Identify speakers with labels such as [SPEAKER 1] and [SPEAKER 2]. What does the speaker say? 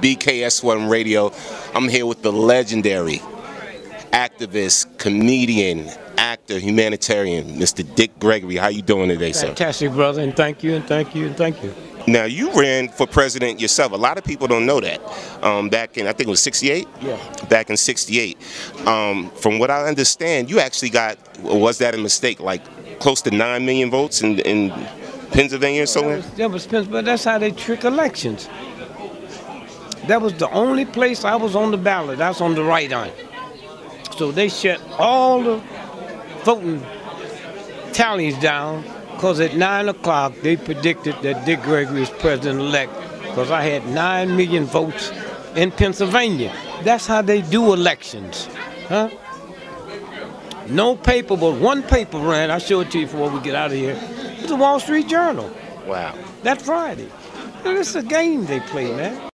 [SPEAKER 1] BKS1 Radio. I'm here with the legendary activist, comedian, actor, humanitarian, Mr. Dick Gregory. How you doing today, sir?
[SPEAKER 2] Fantastic, brother, and thank you, and thank you, and thank you.
[SPEAKER 1] Now, you ran for president yourself. A lot of people don't know that. Um, back in, I think it was 68?
[SPEAKER 2] Yeah.
[SPEAKER 1] Back in 68. Um, from what I understand, you actually got, was that a mistake, like close to 9 million votes in, in Pennsylvania or somewhere?
[SPEAKER 2] That was, that was, but that's how they trick elections. That was the only place I was on the ballot. That's on the right eye. So they shut all the voting tallies down because at 9 o'clock they predicted that Dick Gregory was president-elect because I had 9 million votes in Pennsylvania. That's how they do elections. Huh? No paper, but one paper ran. I'll show it to you before we get out of here. It's the Wall Street Journal.
[SPEAKER 1] Wow.
[SPEAKER 2] That Friday. It's a game they play, man.